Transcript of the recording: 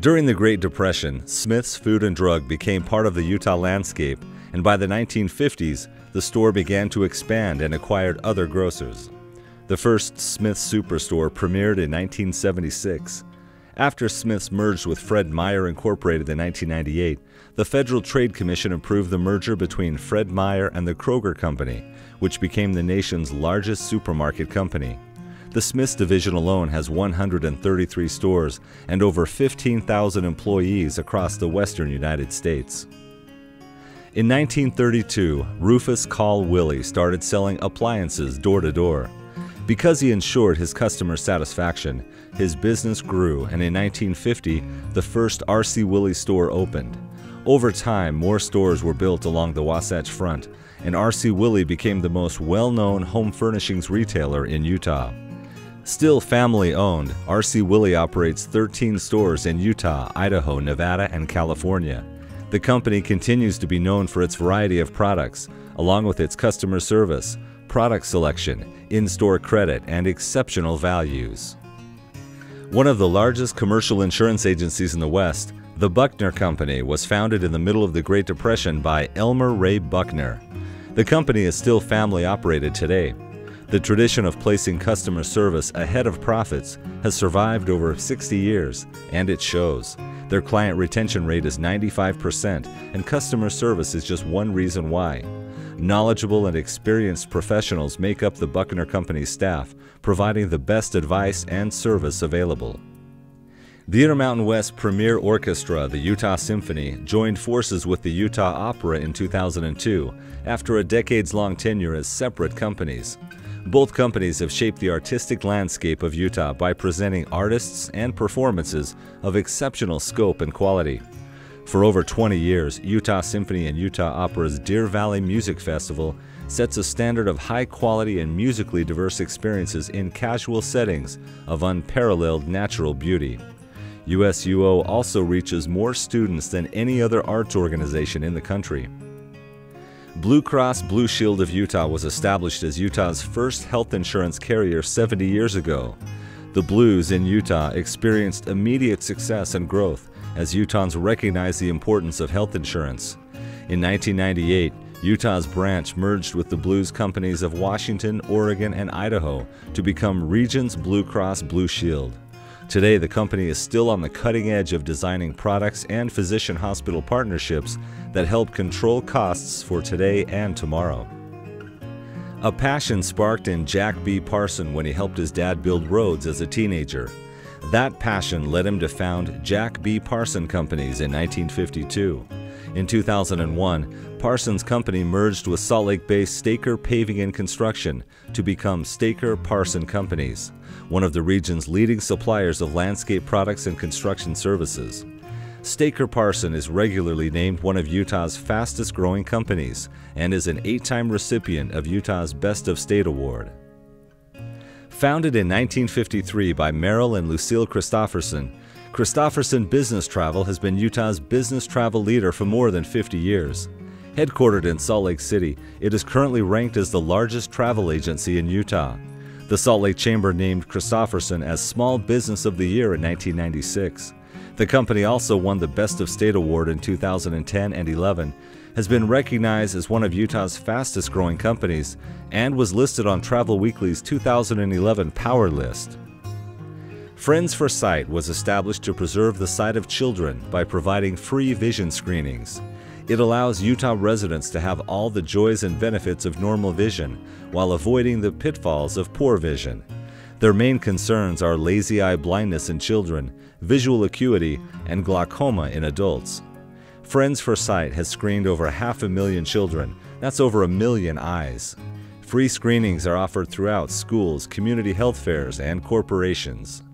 During the Great Depression, Smith's Food and Drug became part of the Utah landscape, and by the 1950s, the store began to expand and acquired other grocers. The first Smith's Superstore premiered in 1976. After Smith's merged with Fred Meyer Incorporated in 1998, the Federal Trade Commission approved the merger between Fred Meyer and the Kroger Company, which became the nation's largest supermarket company. The Smith's division alone has 133 stores and over 15,000 employees across the western United States. In 1932, Rufus Call Willey started selling appliances door to door. Because he ensured his customer satisfaction, his business grew, and in 1950, the first R.C. Willey store opened. Over time, more stores were built along the Wasatch Front, and R.C. Willey became the most well known home furnishings retailer in Utah. Still family owned, RC Willey operates 13 stores in Utah, Idaho, Nevada, and California. The company continues to be known for its variety of products, along with its customer service, product selection, in store credit, and exceptional values. One of the largest commercial insurance agencies in the West, the Buckner Company was founded in the middle of the Great Depression by Elmer Ray Buckner. The company is still family operated today. The tradition of placing customer service ahead of profits has survived over 60 years, and it shows. Their client retention rate is 95%, and customer service is just one reason why. Knowledgeable and experienced professionals make up the Buckner Company's staff, providing the best advice and service available. The Intermountain West Premier Orchestra, the Utah Symphony, joined forces with the Utah Opera in 2002 after a decades long tenure as separate companies. Both companies have shaped the artistic landscape of Utah by presenting artists and performances of exceptional scope and quality. For over 20 years, Utah Symphony and Utah Opera's Deer Valley Music Festival sets a standard of high quality and musically diverse experiences in casual settings of unparalleled natural beauty. USUO also reaches more students than any other arts organization in the country. Blue Cross Blue Shield of Utah was established as Utah's first health insurance carrier 70 years ago. The Blues in Utah experienced immediate success and growth as Utahns recognized the importance of health insurance. In 1998, Utah's branch merged with the Blues companies of Washington, Oregon, and Idaho to become Regence Blue Cross Blue Shield. Today, the company is still on the cutting edge of designing products and physician hospital partnerships that help control costs for today and tomorrow. A passion sparked in Jack B. Parson when he helped his dad build roads as a teenager. That passion led him to found Jack B. Parson Companies in 1952. In 2001, Parsons Company merged with Salt Lake based Staker Paving and Construction to become Staker Parson Companies, one of the region's leading suppliers of landscape products and construction services. Staker Parson is regularly named one of Utah's fastest growing companies and is an eight time recipient of Utah's Best of State Award. Founded in 1953 by Merrill and Lucille Christopherson, Christopherson Business Travel has been Utah's business travel leader for more than 50 years. Headquartered in Salt Lake City, it is currently ranked as the largest travel agency in Utah. The Salt Lake Chamber named Christopherson as Small Business of the Year in 1996. The company also won the Best of State Award in 2010 and 11, has been recognized as one of Utah's fastest growing companies, and was listed on Travel Weekly's 2011 Power List. Friends for Sight was established to preserve the sight of children by providing free vision screenings. It allows Utah residents to have all the joys and benefits of normal vision while avoiding the pitfalls of poor vision. Their main concerns are lazy eye blindness in children, visual acuity, and glaucoma in adults. Friends for Sight has screened over half a million children, that's over a million eyes. Free screenings are offered throughout schools, community health fairs, and corporations.